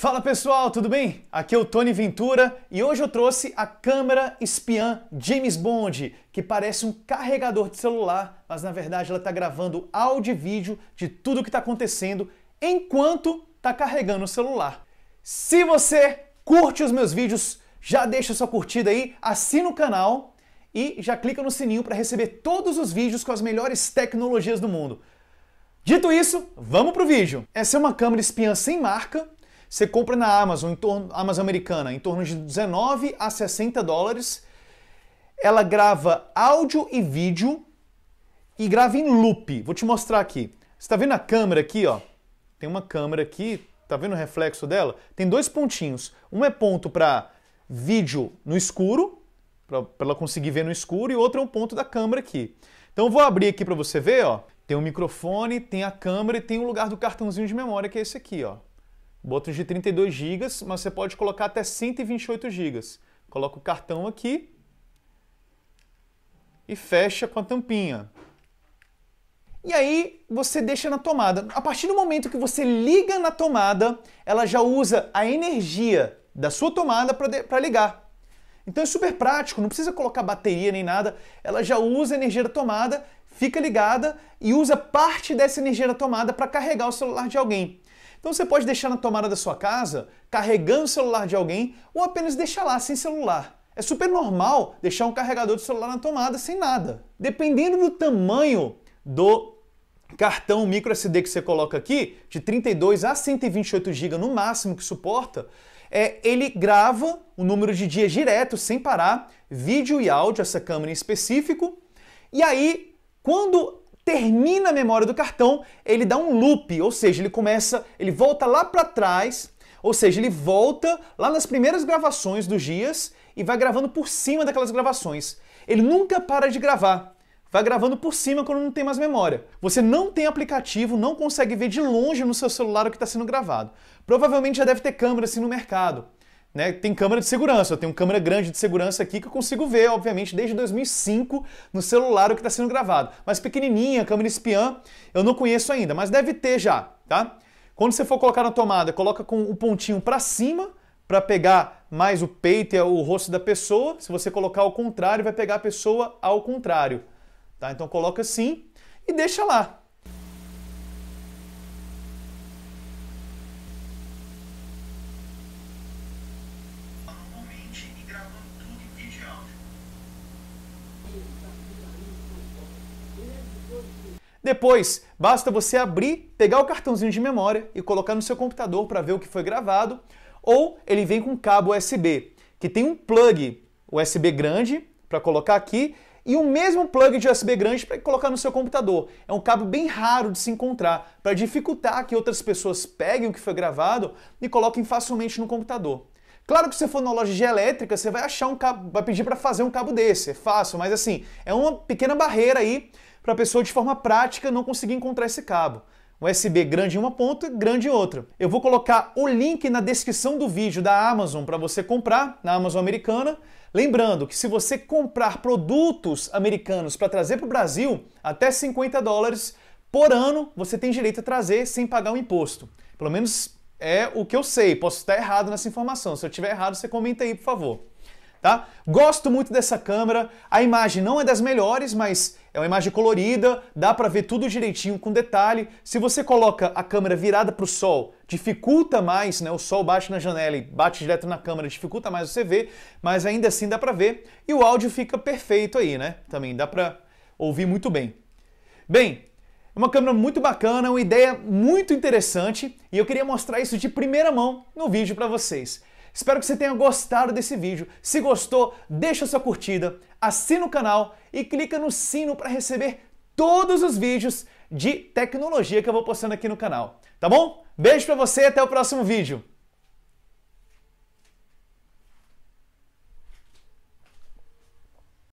Fala pessoal, tudo bem? Aqui é o Tony Ventura e hoje eu trouxe a câmera espiã James Bond, que parece um carregador de celular, mas na verdade ela está gravando áudio e vídeo de tudo que está acontecendo enquanto está carregando o celular. Se você curte os meus vídeos, já deixa sua curtida aí, assina o canal e já clica no sininho para receber todos os vídeos com as melhores tecnologias do mundo. Dito isso, vamos pro vídeo. Essa é uma câmera espiã sem marca. Você compra na Amazon, em torno, Amazon americana, em torno de 19 a 60 dólares. Ela grava áudio e vídeo e grava em loop. Vou te mostrar aqui. Você está vendo a câmera aqui, ó? Tem uma câmera aqui, tá vendo o reflexo dela? Tem dois pontinhos. Um é ponto para vídeo no escuro, para ela conseguir ver no escuro, e outro é um ponto da câmera aqui. Então eu vou abrir aqui para você ver, ó. Tem o microfone, tem a câmera e tem o lugar do cartãozinho de memória, que é esse aqui, ó. Boto de 32 GB, mas você pode colocar até 128 GB. Coloca o cartão aqui e fecha com a tampinha. E aí você deixa na tomada. A partir do momento que você liga na tomada, ela já usa a energia da sua tomada para ligar. Então é super prático, não precisa colocar bateria nem nada, ela já usa a energia da tomada fica ligada e usa parte dessa energia da tomada para carregar o celular de alguém. Então você pode deixar na tomada da sua casa, carregando o celular de alguém, ou apenas deixar lá sem celular. É super normal deixar um carregador de celular na tomada sem nada. Dependendo do tamanho do cartão micro SD que você coloca aqui, de 32 a 128 GB no máximo que suporta, é, ele grava o número de dias direto, sem parar, vídeo e áudio, essa câmera em específico, e aí quando termina a memória do cartão, ele dá um loop, ou seja, ele começa, ele volta lá para trás, ou seja, ele volta lá nas primeiras gravações dos dias e vai gravando por cima daquelas gravações. Ele nunca para de gravar. Vai gravando por cima quando não tem mais memória. Você não tem aplicativo, não consegue ver de longe no seu celular o que está sendo gravado. Provavelmente já deve ter câmera assim no mercado. Né? Tem câmera de segurança, eu tenho câmera grande de segurança aqui que eu consigo ver, obviamente, desde 2005 no celular o que está sendo gravado. Mas pequenininha, câmera espiã, eu não conheço ainda, mas deve ter já, tá? Quando você for colocar na tomada, coloca com o pontinho para cima para pegar mais o peito e o rosto da pessoa. Se você colocar ao contrário, vai pegar a pessoa ao contrário, tá? Então coloca assim e deixa lá. Depois, basta você abrir, pegar o cartãozinho de memória e colocar no seu computador para ver o que foi gravado, ou ele vem com cabo USB, que tem um plug USB grande para colocar aqui e o mesmo plug de USB grande para colocar no seu computador. É um cabo bem raro de se encontrar, para dificultar que outras pessoas peguem o que foi gravado e coloquem facilmente no computador. Claro que se você for na loja de elétrica, você vai achar um cabo, vai pedir para fazer um cabo desse, é fácil, mas assim, é uma pequena barreira aí para a pessoa de forma prática não conseguir encontrar esse cabo. USB grande em uma ponta, grande em outra. Eu vou colocar o link na descrição do vídeo da Amazon para você comprar na Amazon americana. Lembrando que se você comprar produtos americanos para trazer para o Brasil, até 50 dólares por ano você tem direito a trazer sem pagar o imposto. Pelo menos é o que eu sei. Posso estar errado nessa informação. Se eu estiver errado, você comenta aí, por favor tá? Gosto muito dessa câmera. A imagem não é das melhores, mas é uma imagem colorida, dá para ver tudo direitinho com detalhe. Se você coloca a câmera virada para o sol, dificulta mais, né? O sol bate na janela e bate direto na câmera, dificulta mais você ver, mas ainda assim dá para ver. E o áudio fica perfeito aí, né? Também dá para ouvir muito bem. Bem, uma câmera muito bacana, uma ideia muito interessante e eu queria mostrar isso de primeira mão no vídeo para vocês. Espero que você tenha gostado desse vídeo. Se gostou, deixa sua curtida, assina o canal e clica no sino para receber todos os vídeos de tecnologia que eu vou postando aqui no canal. Tá bom? Beijo para você e até o próximo vídeo.